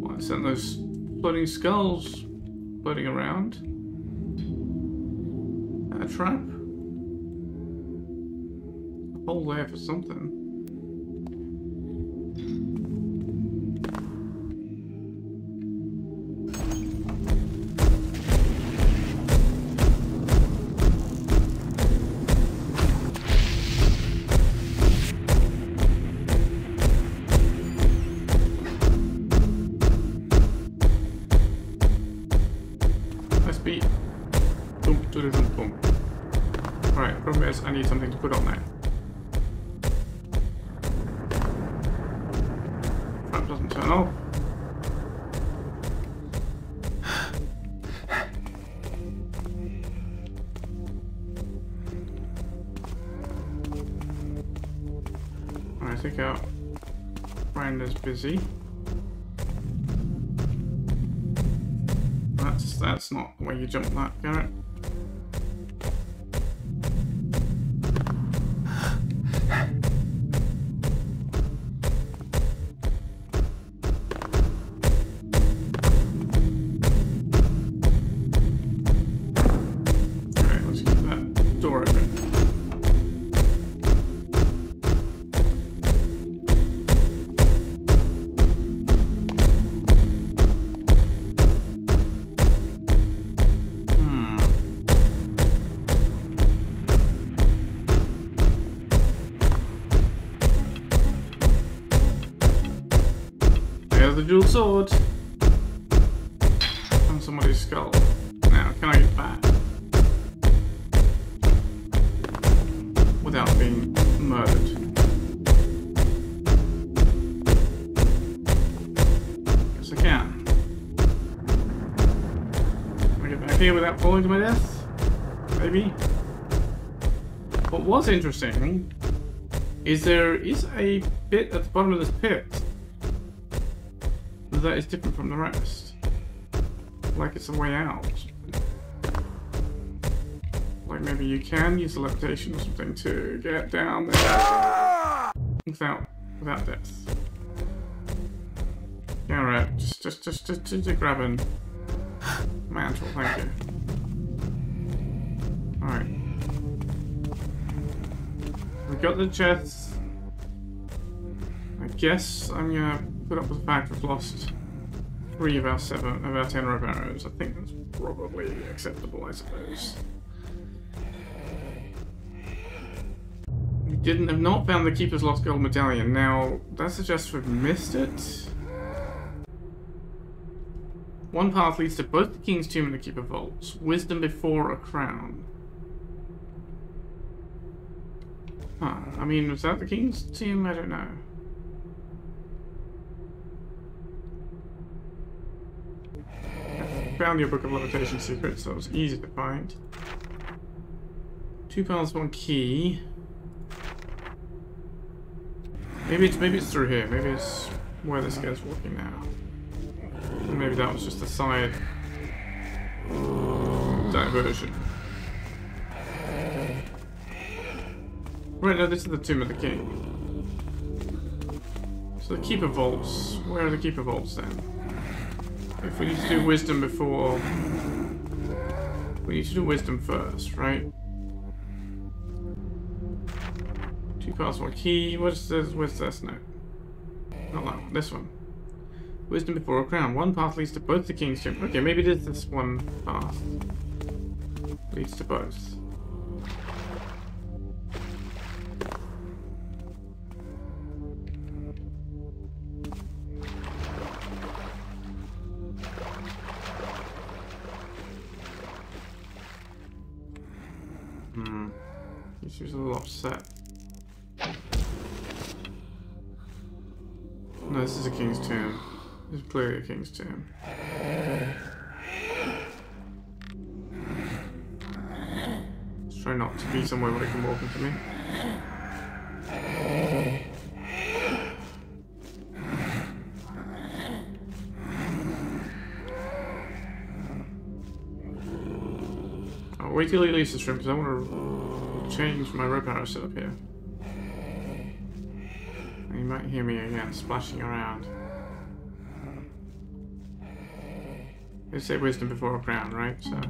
Well, I sent those floating skulls floating around. Trap? A hole there for something. Is busy. That's that's not the way you jump that, Garrett. Falling to my death? Maybe? What was interesting is there is a bit at the bottom of this pit that is different from the rest. Like it's a way out. Like maybe you can use the levitation or something to get down there without without death. Yeah, right. Just just just just, just, just grabbing mantle, thank you. Got the chest. I guess I'm gonna put up with the fact we've lost three of our seven of our ten rope arrows. I think that's probably acceptable, I suppose. We didn't have not found the Keeper's Lost Gold Medallion. Now, that suggests we've missed it. One path leads to both the King's Tomb and the Keeper Vaults. Wisdom before a crown. I mean, was that the King's Tomb? I don't know. found your Book of Levitation Secrets, so it was easy to find. Two paths, one key. Maybe it's maybe it's through here. Maybe it's where this guy's walking now. Maybe that was just a side diversion. Right, now, this is the Tomb of the King. So the Keeper Vaults. Where are the Keeper Vaults then? If we need to do wisdom before... We need to do wisdom first, right? Two paths, one key. What is this? What's this? No. Not that one. This one. Wisdom before a crown. One path leads to both the king's tomb. Okay, maybe it is this one path. Leads to both. A king's tomb. Let's try not to be somewhere where he can walk into me. I'll wait till he leaves this room because I want to change my rope arrow setup here. And you might hear me again splashing around. They say wisdom before a crown, right? So I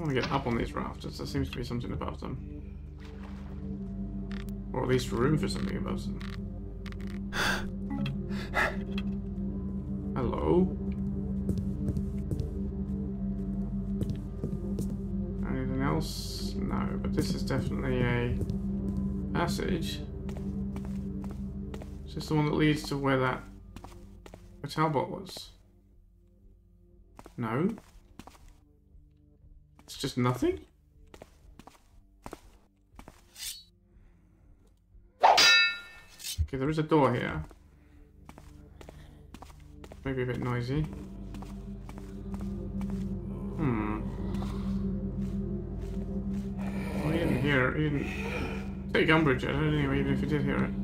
want to get up on these rafters. There seems to be something above them. Or at least room for something above them. Hello? Anything else? No, but this is definitely a passage. Is this the one that leads to where that where Talbot was? No. It's just nothing? Okay, there is a door here. Maybe a bit noisy. Hmm. Well, he didn't hear it. He didn't take umbrage at it anyway, even if he did hear it.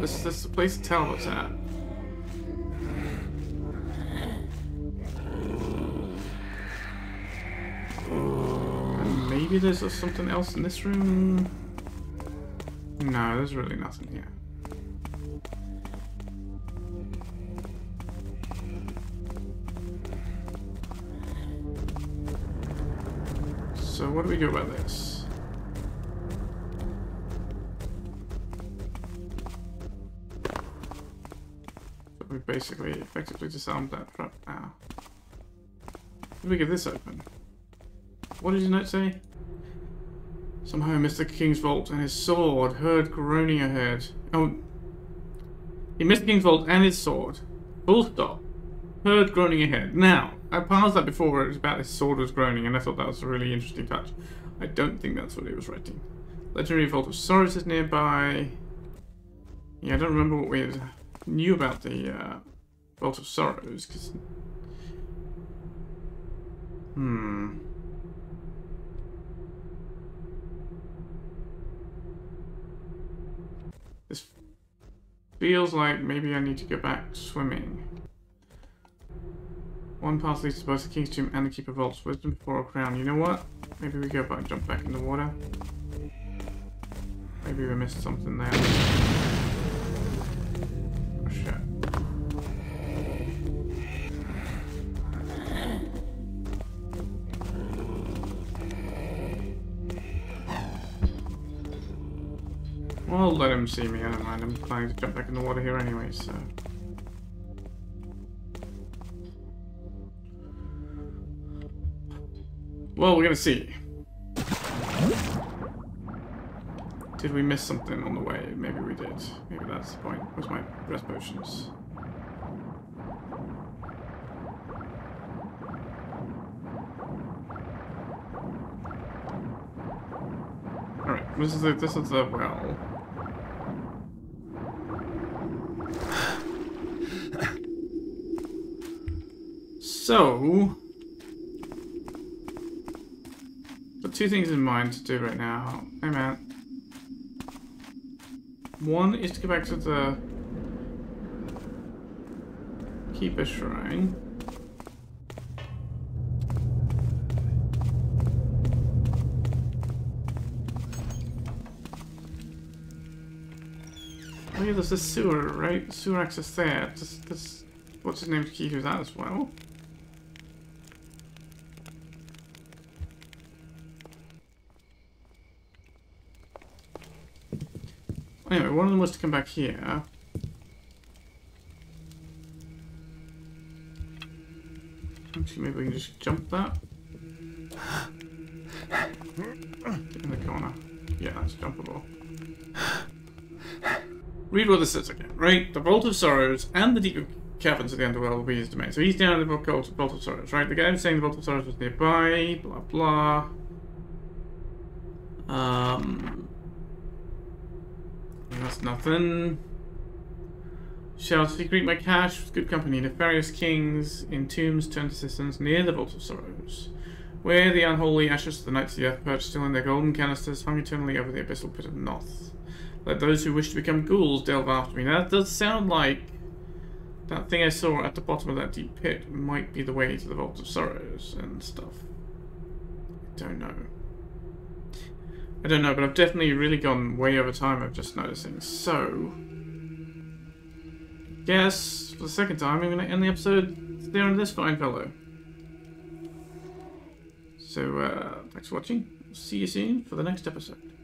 This, is the place Talbot's at. And maybe there's something else in this room. No, there's really nothing here. So what do we do about this? Basically effectively disarmed that trap now. If we get this open. What did your note say? Somehow the king's vault and his sword. Heard groaning ahead. Oh. He missed king's vault and his sword. Full stop. Heard groaning ahead. Now, I paused that before where it was about his sword was groaning and I thought that was a really interesting touch. I don't think that's what he was writing. Legendary Vault of Sorrows is nearby. Yeah, I don't remember what we knew about the uh, Vault of Sorrows, because... Hmm... This feels like maybe I need to go back swimming. One path leads to both the King's Tomb and the Keeper Vault's Wisdom before a crown. You know what? Maybe we go back, jump back in the water. Maybe we missed something there. Oh shit. Well, let him see me, I don't mind. I'm planning to jump back in the water here anyway, so... Well, we're gonna see. Did we miss something on the way? Maybe we did. Maybe that's the point. Where's my rest potions? Alright, this is the this is the well. So got two things in mind to do right now. Hey man. One is to go back to the Keeper Shrine. Oh yeah, there's a sewer, right? Sewer access there. What's his name to key through that as well? Anyway, one of them was to come back here. Actually, maybe we can just jump that. In the corner. Yeah, that's jumpable. Read what this says again, right? The Vault of Sorrows and the Deep Caverns of the Underworld will be his domain. So he's down in the Vault of Sorrows, right? The guy was saying the Vault of Sorrows was nearby, blah blah. Um, that's nothing. Shall secrete my cash with good company. Nefarious kings in tombs turn to citizens near the Vault of Sorrows, where the unholy ashes of the Knights of the Earth perch still in their golden canisters hung eternally over the abyssal pit of Noth. Let those who wish to become ghouls delve after me. That does sound like that thing I saw at the bottom of that deep pit might be the way to the Vault of Sorrows and stuff. I don't know. I don't know, but I've definitely really gone way over time of just noticing. So, guess for the second time, I'm going to end the episode there on this fine fellow. So, uh, thanks for watching. See you soon for the next episode.